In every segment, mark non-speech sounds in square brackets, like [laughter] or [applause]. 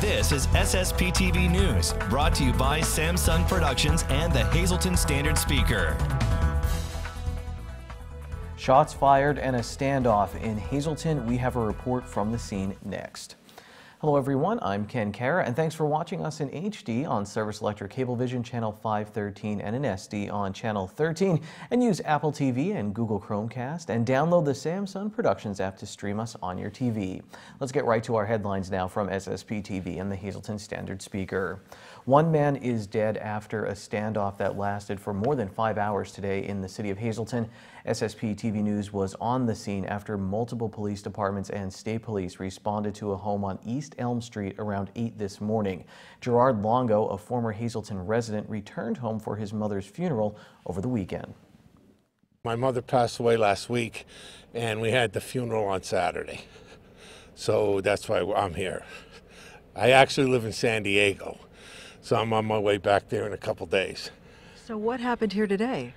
This is SSP TV News, brought to you by Sam-Son Productions and the Hazleton Standard Speaker. Shots fired and a standoff in Hazleton. We have a report from the scene next. Hello everyone, I'm Ken Kara and thanks for watching us in HD on Service Electric Cablevision channel 513 and in SD on channel 13 and use Apple TV and Google Chromecast and download the Sam-Son Productions app to stream us on your TV. Let's get right to our headlines now from SSP TV and the Hazleton Standard Speaker. One man is dead after a standoff that lasted for more than five hours today in the city of Hazleton. SSP TV News was on the scene after multiple police departments and state police responded to a home on East Elm Street around 8 this morning. Gerard Longo, a former Hazleton resident, returned home for his mother's funeral over the weekend. My mother passed away last week, and we had the funeral on Saturday. So that's why I'm here. I actually live in San Diego. So I'm on my way back there in a couple days. So what happened here today?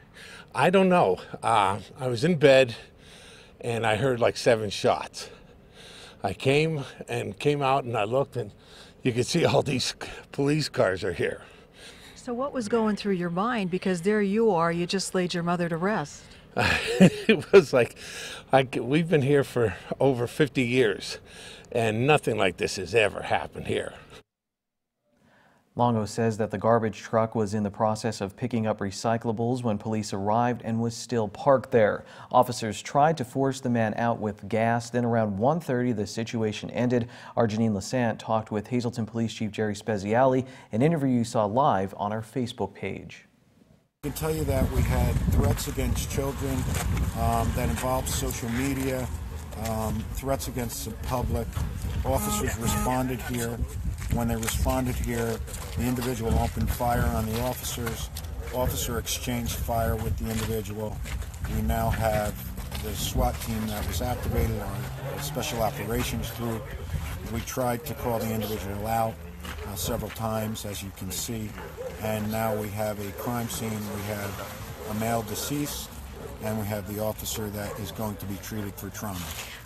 I don't know. Uh, I was in bed and I heard like seven shots. I came and came out and I looked and you could see all these police cars are here. So what was going through your mind? Because there you are, you just laid your mother to rest. [laughs] it was like, I, we've been here for over 50 years and nothing like this has ever happened here. Longo says that the garbage truck was in the process of picking up recyclables when police arrived and was still parked there. Officers tried to force the man out with gas. Then around 1.30, the situation ended. Our Janine Lasant talked with Hazleton Police Chief Jerry Speziale, an interview you saw live on our Facebook page. I can tell you that we had threats against children um, that involved social media, um, threats against the public. Officers responded here. When they responded here, the individual opened fire on the officers. Officer exchanged fire with the individual. We now have the SWAT team that was activated, our special operations group. We tried to call the individual out uh, several times, as you can see, and now we have a crime scene. We have a male deceased and we have the officer that is going to be treated for trauma.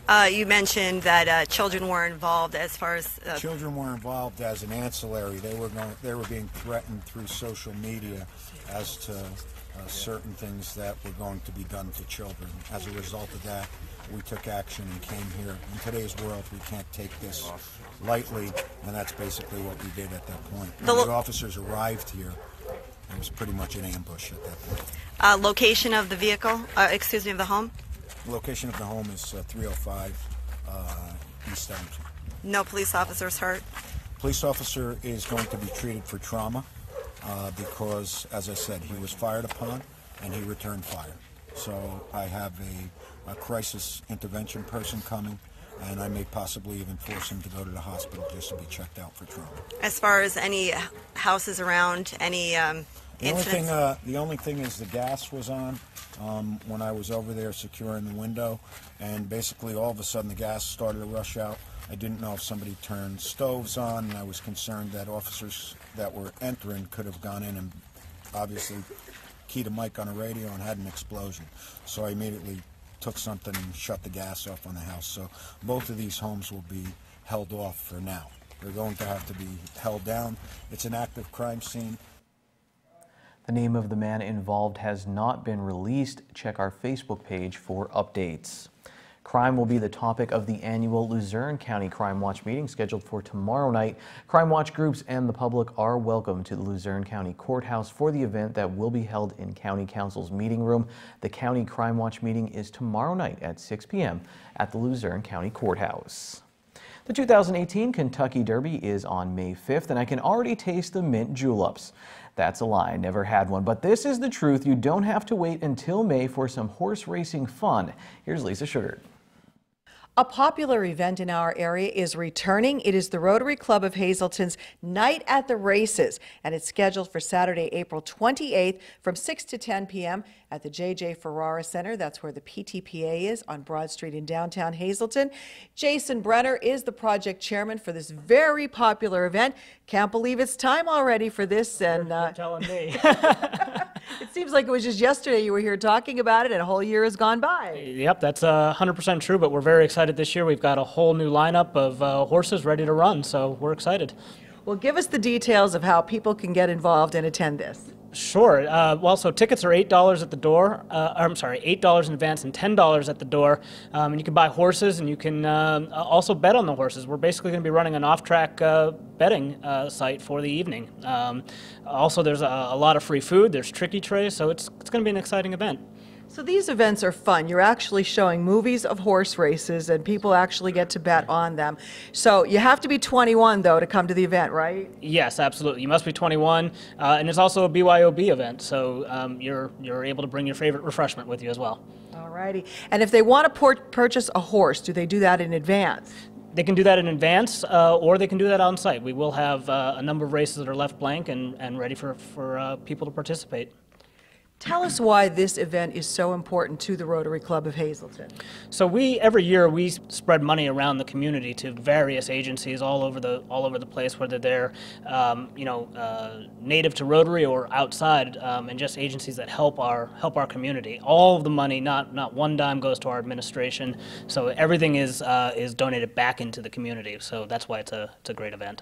Uh, you mentioned that uh, children were involved as far as uh, children were involved as an ancillary. They were going, they were being threatened through social media as to uh, certain things that were going to be done to children. As a result of that, we took action and came here. In today's world, we can't take this lightly, and that's basically what we did at that point. The, the officers arrived here, it was pretty much an ambush at that point. Uh, location of the vehicle, uh, excuse me, of the home? Location of the home is uh, 305 uh, East Elm. No police officers hurt? Police officer is going to be treated for trauma uh, because, as I said, he was fired upon and he returned fire. So I have a, a crisis intervention person coming and I may possibly even force him to go to the hospital just to be checked out for trauma. As far as any houses around, any um, the only thing, uh, the only thing is the gas was on um, when I was over there securing the window, and basically all of a sudden the gas started to rush out. I didn't know if somebody turned stoves on, and I was concerned that officers that were entering could have gone in and obviously keyed a mic on a radio and had an explosion. So I immediately took something and shut the gas off on the house. So both of these homes will be held off for now. They're going to have to be held down. It's an active crime scene. The name of the man involved has not been released. Check our Facebook page for updates. Crime will be the topic of the annual Luzerne County Crime Watch meeting scheduled for tomorrow night. Crime Watch groups and the public are welcome to the Luzerne County Courthouse for the event that will be held in County Council's meeting room. The County Crime Watch meeting is tomorrow night at 6 p.m. at the Luzerne County Courthouse. The 2018 Kentucky Derby is on May 5th, and I can already taste the mint juleps. That's a lie, never had one, but this is the truth. You don't have to wait until May for some horse racing fun. Here's Lisa Sugar. A popular event in our area is returning. It is the Rotary Club of Hazleton's Night at the Races, and it's scheduled for Saturday, April 28th from 6 to 10 p.m. at the J.J. Ferrara Center. That's where the PTPA is on Broad Street in downtown Hazleton. Jason Brenner is the project chairman for this very popular event. Can't believe it's time already for this. And uh, telling me. [laughs] It seems like it was just yesterday you were here talking about it, and a whole year has gone by. Yep, that's uh, 100% true, but we're very excited this year. We've got a whole new lineup of uh, horses ready to run, so we're excited. Well, give us the details of how people can get involved and attend this. Sure. Uh, well, so tickets are eight dollars at the door. Uh, I'm sorry, eight dollars in advance and ten dollars at the door. Um, and you can buy horses, and you can uh, also bet on the horses. We're basically going to be running an off-track uh, betting uh, site for the evening. Um, also, there's a, a, lot of free food. There's tricky trays, so it's it's going to be an exciting event. So these events are fun. You're actually showing movies of horse races, and people actually get to bet on them. So you have to be 21, though, to come to the event, right? Yes, absolutely. You must be 21, uh, and it's also a BYOB event, so um, you're you're able to bring your favorite refreshment with you as well. All righty. And if they want to purchase a horse, do they do that in advance? They can do that in advance, uh, or they can do that on site. We will have uh, a number of races that are left blank and, and ready for, for uh, people to participate. Tell us why this event is so important to the Rotary Club of Hazleton. So we every year we spread money around the community to various agencies all over the all over the place, whether they're um, you know uh, native to Rotary or outside, um, and just agencies that help our help our community. All of the money, not not one dime, goes to our administration. So everything is uh, is donated back into the community. So that's why it's a it's a great event.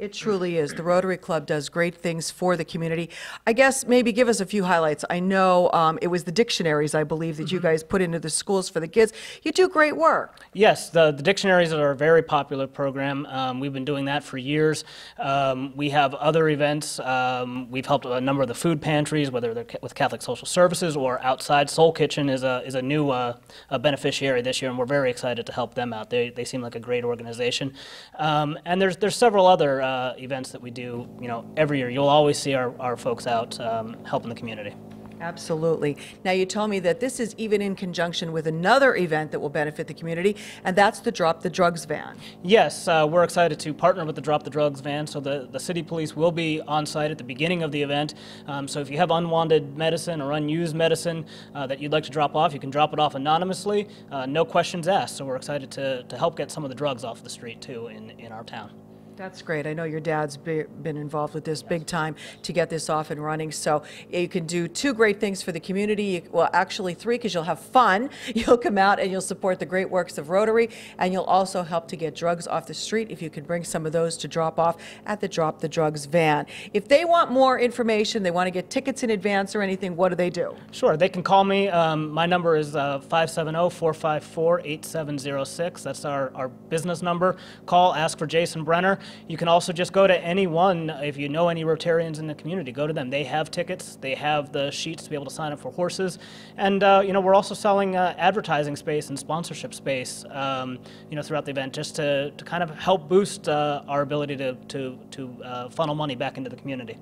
It truly is. The Rotary Club does great things for the community. I guess maybe give us a few highlights. I know um, it was the dictionaries, I believe, that you mm-hmm. guys put into the schools for the kids. You do great work. Yes, the, the dictionaries are a very popular program. Um, we've been doing that for years. Um, we have other events. Um, we've helped a number of the food pantries, whether they're with Catholic Social Services or outside. Soul Kitchen is a, is a new uh, a beneficiary this year, and we're very excited to help them out. They, they seem like a great organization. Um, and there's, there's several other uh, uh, events that we do, you know, every year. You'll always see our, our folks out um, helping the community. Absolutely. Now, you told me that this is even in conjunction with another event that will benefit the community, and that's the Drop the Drugs van. Yes, uh, we're excited to partner with the Drop the Drugs van. So the, the city police will be on site at the beginning of the event. Um, so if you have unwanted medicine or unused medicine uh, that you'd like to drop off, you can drop it off anonymously, uh, no questions asked. So we're excited to, to help get some of the drugs off the street too in, in our town. That's great. I know your dad's been involved with this big time to get this off and running. So you can do two great things for the community. Well, actually three, because you'll have fun. [laughs] You'll come out and you'll support the great works of Rotary, and you'll also help to get drugs off the street if you can bring some of those to drop off at the Drop the Drugs van. If they want more information, they want to get tickets in advance or anything, what do they do? Sure. They can call me. Um, my number is 570-454-8706. Uh, That's our, our business number. Call, ask for Jason Brenner. You can also just go to anyone, if you know any Rotarians in the community, go to them. They have tickets, they have the sheets to be able to sign up for horses. And, uh, you know, we're also selling uh, advertising space and sponsorship space, um, you know, throughout the event just to, to kind of help boost uh, our ability to, to, to uh, funnel money back into the community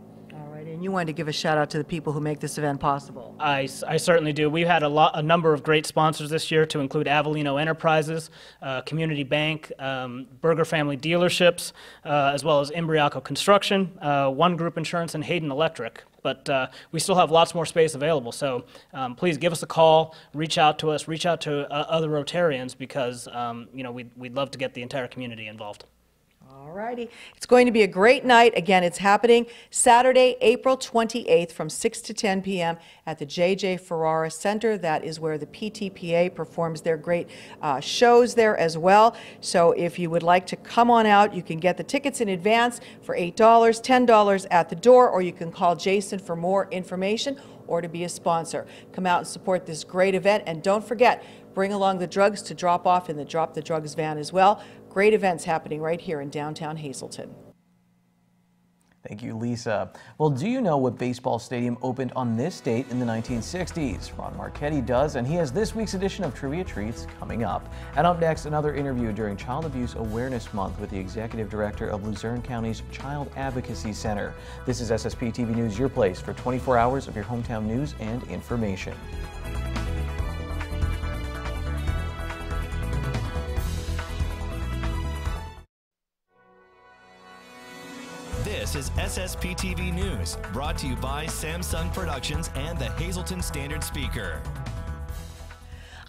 and you wanted to give a shout out to the people who make this event possible. I, I certainly do. We've had a, lot, a number of great sponsors this year to include Avellino Enterprises, uh, Community Bank, um, Berger Family Dealerships, uh, as well as Imbriaco Construction, uh, One Group Insurance, and Hayden Electric. But uh, we still have lots more space available. So um, please give us a call, reach out to us, reach out to uh, other Rotarians because um, you know we'd, we'd love to get the entire community involved. All righty. It's going to be a great night. Again, it's happening Saturday, April 28th from 6 to 10 p.m. at the J.J. Ferrara Center. That is where the PTPA performs their great uh, shows there as well. So if you would like to come on out, you can get the tickets in advance for $8, $10 at the door, or you can call Jason for more information or to be a sponsor. Come out and support this great event. And don't forget, bring along the drugs to drop off in the Drop the Drugs van as well. Great events happening right here in downtown Hazleton. Thank you, Lisa. Well, do you know what baseball stadium opened on this date in the 1960s? Ron Marchetti does, and he has this week's edition of Trivia Treats coming up. And up next, another interview during Child Abuse Awareness Month with the Executive Director of Luzerne County's Child Advocacy Center. This is SSP TV News, your place for 24 hours of your hometown news and information. This is SSP TV News, brought to you by Sam-Son Productions and the Hazleton Standard Speaker.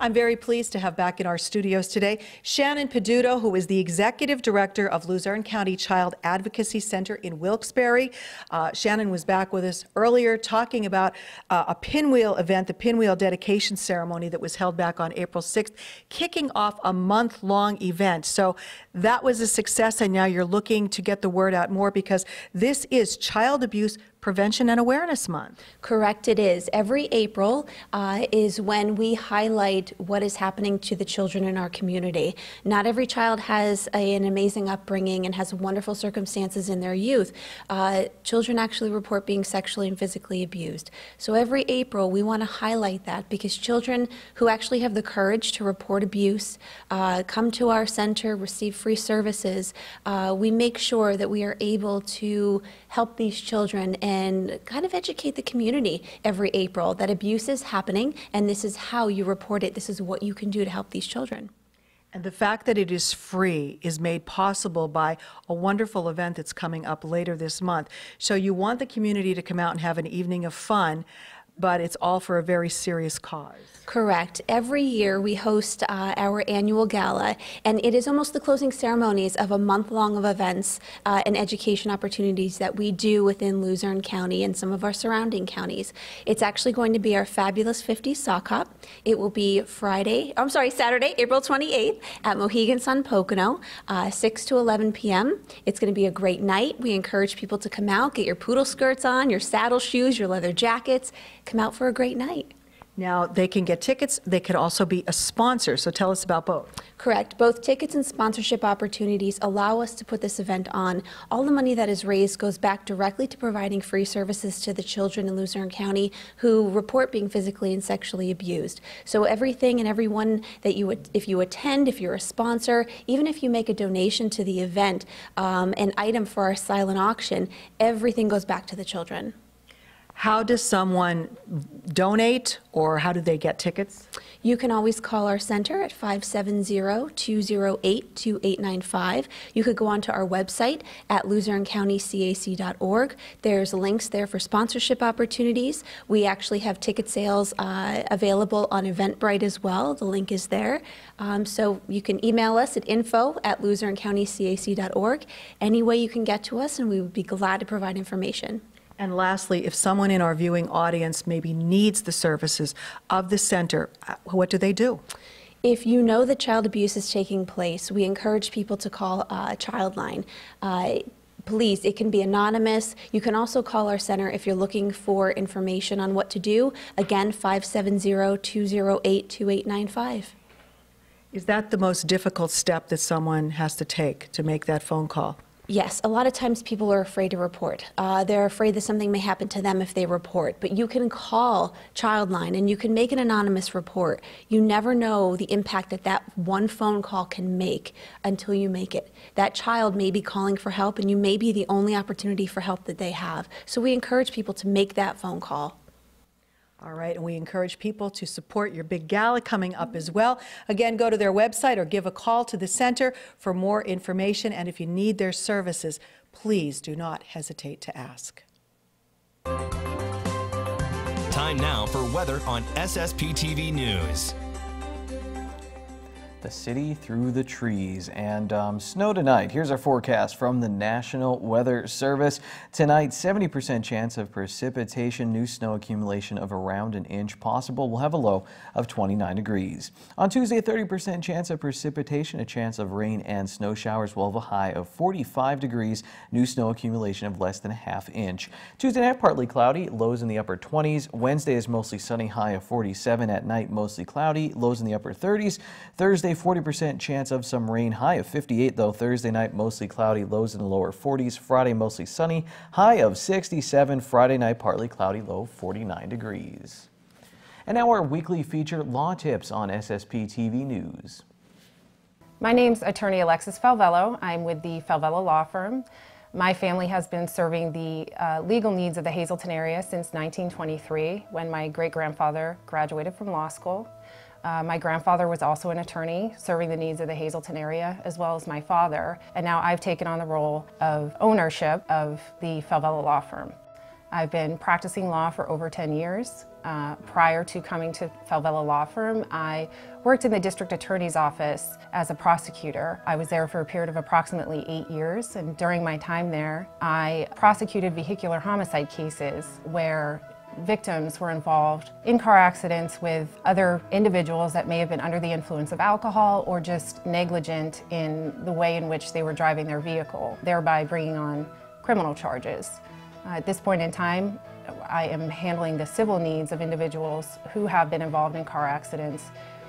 I'm very pleased to have back in our studios today Shannon Peduto, who is the Executive Director of Luzerne County Child Advocacy Center in Wilkes-Barre. Uh, Shannon was back with us earlier talking about uh, a pinwheel event, the pinwheel dedication ceremony that was held back on April 6th, kicking off a month-long event. So that was a success, and now you're looking to get the word out more because this is Child Abuse Prevention and Awareness Month. Correct, it is. Every April uh, is when we highlight what is happening to the children in our community. Not every child has a, an amazing upbringing and has wonderful circumstances in their youth. Uh, children actually report being sexually and physically abused. So every April, we want to highlight that because children who actually have the courage to report abuse uh, come to our center, receive free services. Uh, we make sure that we are able to help these children and kind of educate the community every April that abuse is happening and this is how you report it. This is what you can do to help these children. And the fact that it is free is made possible by a wonderful event that's coming up later this month. So you want the community to come out and have an evening of fun, but it's all for a very serious cause. Correct. Every year we host uh, our annual gala, and it is almost the closing ceremonies of a month long of events uh, and education opportunities that we do within Luzerne County and some of our surrounding counties. It's actually going to be our fabulous 50 sock hop. It will be Friday, I'm sorry, Saturday, April 28th at Mohegan Sun Pocono, uh, 6 to 11 p.m. It's going to be a great night. We encourage people to come out, get your poodle skirts on, your saddle shoes, your leather jackets, come out for a great night. Now, they can get tickets, they could also be a sponsor, so tell us about both. Correct. Both tickets and sponsorship opportunities allow us to put this event on. All the money that is raised goes back directly to providing free services to the children in Luzerne County who report being physically and sexually abused. So everything and everyone that you, would, if you attend, if you're a sponsor, even if you make a donation to the event, um, an item for our silent auction, everything goes back to the children. How does someone donate or how do they get tickets? You can always call our center at 570-208-2895. You could go onto our website at luzernecountycac.org. There's links there for sponsorship opportunities. We actually have ticket sales uh, available on Eventbrite as well. The link is there. Um, so you can email us at info at luzernecountycac.org. Any way you can get to us, and we would be glad to provide information. And lastly, if someone in our viewing audience maybe needs the services of the center, uh, what do they do? If you know that child abuse is taking place, we encourage people to call uh, Childline. Uh, Please, it can be anonymous. You can also call our center if you're looking for information on what to do. Again, 570-208-2895. Is that the most difficult step that someone has to take to make that phone call? Yes, a lot of times people are afraid to report. Uh, they're afraid that something may happen to them if they report. But you can call Childline and you can make an anonymous report. You never know the impact that that one phone call can make until you make it. That child may be calling for help and you may be the only opportunity for help that they have. So we encourage people to make that phone call. All right, and we encourage people to support your big gala coming up as well. Again, go to their website or give a call to the center for more information. And if you need their services, please do not hesitate to ask. Time now for weather on SSP TV News the city through the trees. And um, snow tonight. Here's our forecast from the National Weather Service. Tonight, 70% chance of precipitation, new snow accumulation of around an inch possible. We'll have a low of 29 degrees. On Tuesday, 30% chance of precipitation, a chance of rain and snow showers. We'll have a high of 45 degrees, new snow accumulation of less than a half inch. Tuesday night, partly cloudy, lows in the upper 20s. Wednesday is mostly sunny, high of 47 at night, mostly cloudy, lows in the upper 30s. Thursday, Thursday, 40% chance of some rain. High of 58, though. Thursday night, mostly cloudy. Lows in the lower 40s. Friday, mostly sunny. High of 67. Friday night, partly cloudy. Low 49 degrees. And now our weekly feature law tips on SSP TV News. My name's attorney Alexis Falvello. I'm with the Falvello Law Firm. My family has been serving the uh, legal needs of the Hazleton area since 1923 when my great grandfather graduated from law school. Uh, my grandfather was also an attorney serving the needs of the Hazleton area, as well as my father, and now I've taken on the role of ownership of the Falvello Law Firm. I've been practicing law for over 10 years. Uh, prior to coming to Falvello Law Firm, I worked in the district attorney's office as a prosecutor. I was there for a period of approximately eight years, and during my time there, I prosecuted vehicular homicide cases where victims were involved in car accidents with other individuals that may have been under the influence of alcohol or just negligent in the way in which they were driving their vehicle, thereby bringing on criminal charges. Uh, at this point in time, I am handling the civil needs of individuals who have been involved in car accidents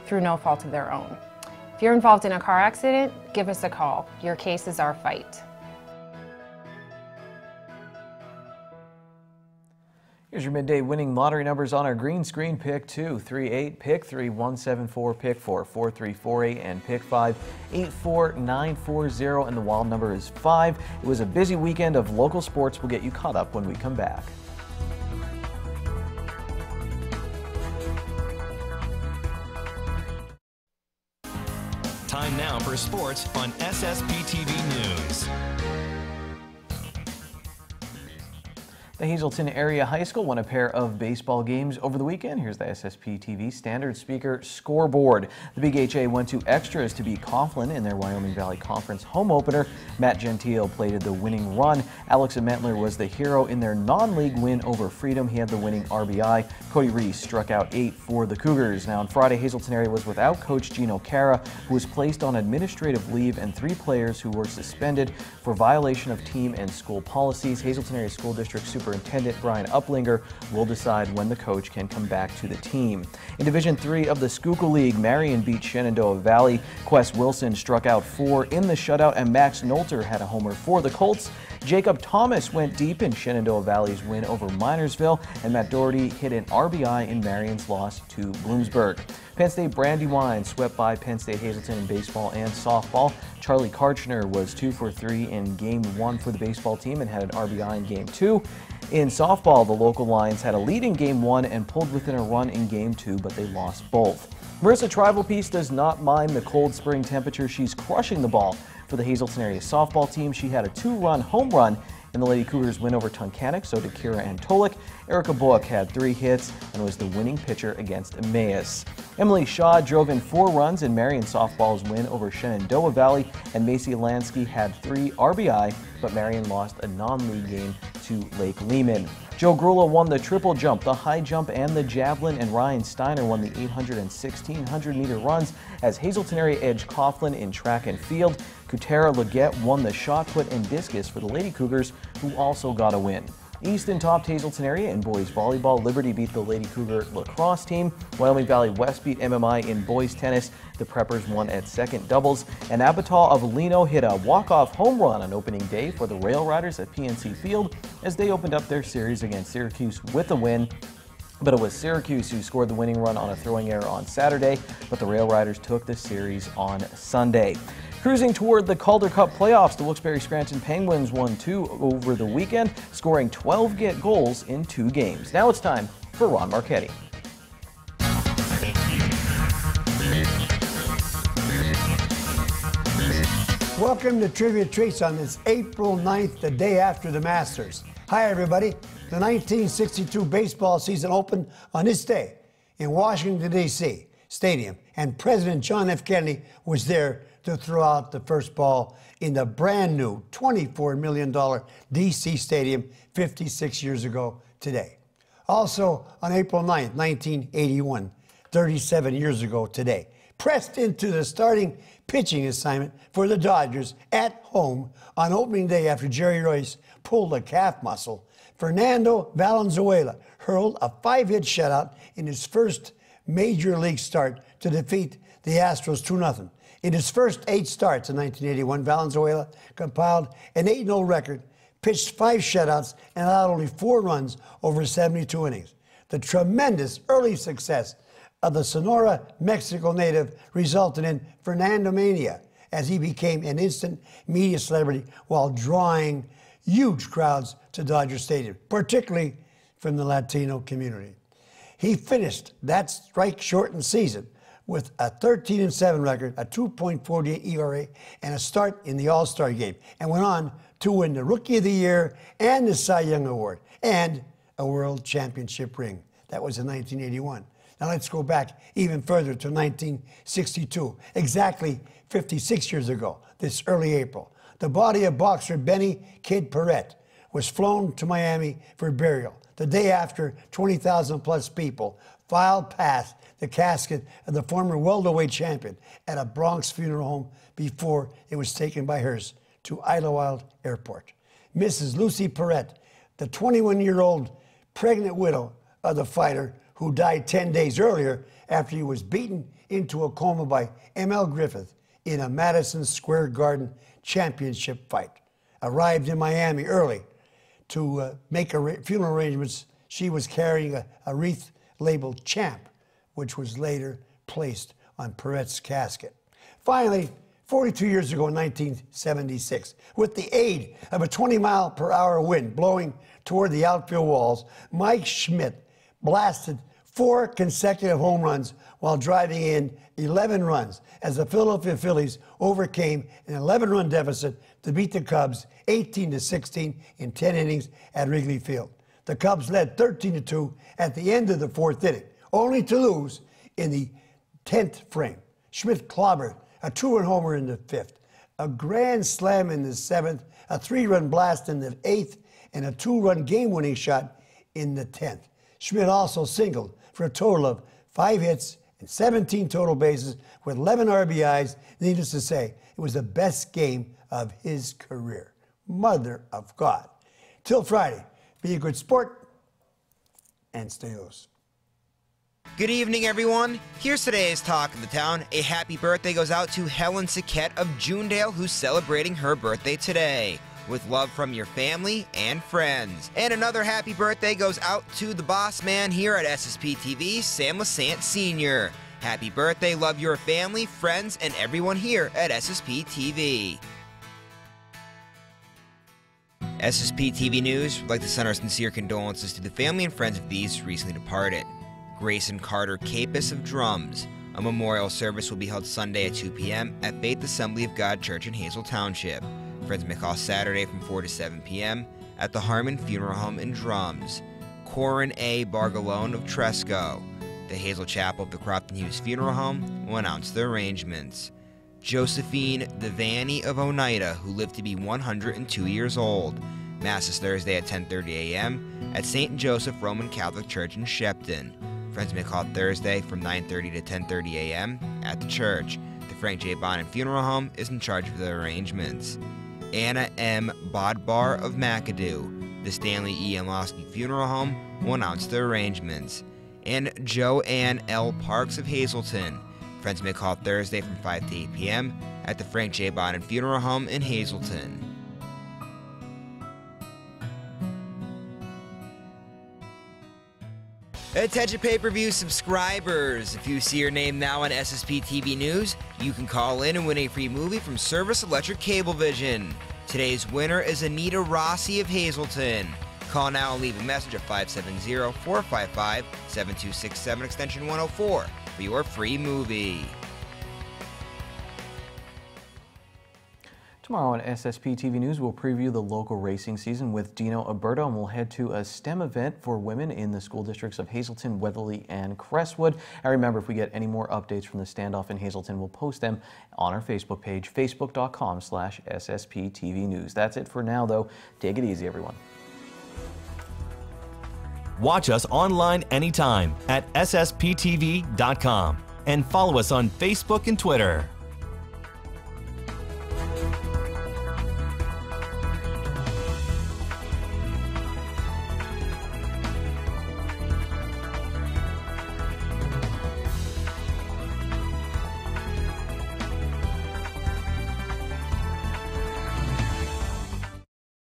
through no fault of their own. If you're involved in a car accident, give us a call. Your case is our fight. Here's your midday winning lottery numbers on our green screen. Pick 2, 3, 8, pick 3, 174, pick 4, 4, 3, 4, 8, and pick 5, 8, 4, 9, 4, 0, and the wild number is 5. It was a busy weekend of local sports. We'll get you caught up when we come back. Time now for sports on SSP TV News. The Hazleton Area High School won a pair of baseball games over the weekend. Here's the SSP TV standard speaker scoreboard. The Big HA went to extras to beat Coughlin in their Wyoming Valley Conference home opener. Matt Gentile played the winning run. Alex Mentler was the hero in their non-league win over Freedom. He had the winning RBI. Cody Reese struck out eight for the Cougars. Now on Friday, Hazleton Area was without coach Gino Cara, who was placed on administrative leave, and three players who were suspended for violation of team and school policies. Hazleton Area School District Super Superintendent Brian Uplinger will decide when the coach can come back to the team. In Division 3 of the Schuylkill League, Marian beat Shenandoah Valley. Quest Wilson struck out four in the shutout, and Max Nolter had a homer for the Colts. Jacob Thomas went deep in Shenandoah Valley's win over Minersville, and Matt Doherty hit an RBI in Marian's loss to Bloomsburg. Penn State Brandywine swept by Penn State Hazleton in baseball and softball. Charlie Karchner was two for three in game one for the baseball team and had an RBI in game two. In softball, the local Lions had a lead in game one and pulled within a run in game two, but they lost both. Marissa Tribalpiece does not mind the cold spring temperature. She's crushing the ball for the Hazleton area softball team. She had a two-run home run in the Lady Cougars win over Tunkhannock, so did Kira Antolik. Erica Book had three hits and was the winning pitcher against Emmaus. Emily Shaw drove in four runs in Marian softball's win over Shenandoah Valley, and Macy Lansky had three RBI, but Marian lost a non-league game to Lake Lehman. Joe Grula won the triple jump, the high jump, and the javelin, and Ryan Steiner won the 800 and 1600 meter runs as Hazleton area edged Coughlin in track and field. Kutera Leggett won the shot put and discus for the Lady Cougars, who also got a win. Easton topped Hazleton area in boys volleyball. Liberty beat the Lady Cougar lacrosse team. Wyoming Valley West beat MMI in boys tennis. The Preppers won at second doubles. And Abiatal Avelino hit a walk-off home run on opening day for the Rail Riders at PNC Field as they opened up their series against Syracuse with a win. But it was Syracuse who scored the winning run on a throwing error on Saturday, but the Rail Riders took the series on Sunday. Cruising toward the Calder Cup playoffs, the Wilkes-Barre Scranton Penguins won two over the weekend, scoring 12 get goals in two games. Now it's time for Ron Marchetti. Welcome to Trivia Treats on this April 9th, the day after the Masters. Hi, everybody. The 1962 baseball season opened on this day in Washington, D.C. Stadium, and President John F. Kennedy was there to throw out the first ball in the brand new $24 million D.C. Stadium 56 years ago today. Also, on April 9, 1981, 37 years ago today, pressed into the starting pitching assignment for the Dodgers at home on opening day after Jerry Reuss pulled a calf muscle, Fernando Valenzuela hurled a five hit shutout in his first major league start to defeat the Astros 2 0. In his first eight starts in 1981, Valenzuela compiled an 8 0 record, pitched five shutouts, and allowed only four runs over 72 innings. The tremendous early success of the Sonora, Mexico native resulted in Fernando Mania as he became an instant media celebrity while drawing huge crowds to Dodger Stadium, particularly from the Latino community. He finished that strike shortened season with a 13 and 7 record, a 2.48 ERA, and a start in the All Star game, and went on to win the Rookie of the Year and the Cy Young Award and a World Championship ring. That was in 1981. Now let's go back even further to 1962, exactly 56 years ago, this early April. The body of boxer Benny Kid Paret was flown to Miami for burial. The day after, 20,000 plus people filed past the casket of the former welterweight champion at a Bronx funeral home before it was taken by hearse to Idlewild Airport. Mrs. Lucy Paret, the 21 year old pregnant widow of the fighter who died 10 days earlier after he was beaten into a coma by Emile Griffith in a Madison Square Garden championship fight. Arrived in Miami early to uh, make funeral arrangements. She was carrying a, a wreath labeled Champ, which was later placed on Paret's casket. Finally, 42 years ago in 1976, with the aid of a 20 mile per hour wind blowing toward the outfield walls, Mike Schmidt blasted four consecutive home runs while driving in 11 runs as the Philadelphia Phillies overcame an 11 run deficit to beat the Cubs 18 to 16 in 10 innings at Wrigley Field. The Cubs led 13 to 2 at the end of the fourth inning, only to lose in the 10th frame. Schmidt clobbered a two run homer in the fifth, a grand slam in the seventh, a three run blast in the eighth, and a two run game winning shot in the 10th. Schmidt also singled for a total of five hits and 17 total bases with 11 RBIs. Needless to say, it was the best game of his career. Mother of God. Till Friday, be a good sport and stay loose. Good evening, everyone. Here's today's talk of the town. A happy birthday goes out to Helen Saquette of Junedale, who's celebrating her birthday today with love from your family and friends. And another happy birthday goes out to the boss man here at SSP TV, Sam Lassant Sr. Happy birthday, love your family, friends, and everyone here at SSP TV. SSP TV News would like to send our sincere condolences to the family and friends of these recently departed. Grayson Carter Capus of Drums. A memorial service will be held Sunday at 2 p.m. at Faith Assembly of God Church in Hazle Township. Friends may call Saturday from 4 to 7 p.m. at the Harmon Funeral Home in Drums. Corin A. Bargalone of Tresckow. The Hazel Chapel of the Crofton Hughes Funeral Home will announce the arrangements. Josephine Devaney of Oneida, who lived to be 102 years old. Mass is Thursday at 10:30 a.m. at St. Joseph Roman Catholic Church in Sheppton. Friends may call Thursday from 9:30 to 10:30 a.m. at the church. The Frank J. Bonin Funeral Home is in charge of the arrangements. Anna M. Bodbar of McAdoo. The Stanley E. Losky Funeral Home will announce the arrangements. And Joanne L. Parks of Hazleton. Friends may call Thursday from 5 to 8 p.m. at the Frank J. Bonin Funeral Home in Hazleton. Attention pay per view subscribers. If you see your name now on SSP TV News, you can call in and win a free movie from Service Electric Cablevision. Today's winner is Anita Rossi of Hazleton. Call now and leave a message at 570 455 7267 extension 104 for your free movie. Tomorrow on SSP TV News, we'll preview the local racing season with Dino Alberto, and we'll head to a STEM event for women in the school districts of Hazleton, Weatherly, and Crestwood. And remember, if we get any more updates from the standoff in Hazleton, we'll post them on our Facebook page, facebook.com slash SSP TV News. That's it for now, though. Take it easy, everyone. Watch us online anytime at ssptv.com and follow us on Facebook and Twitter.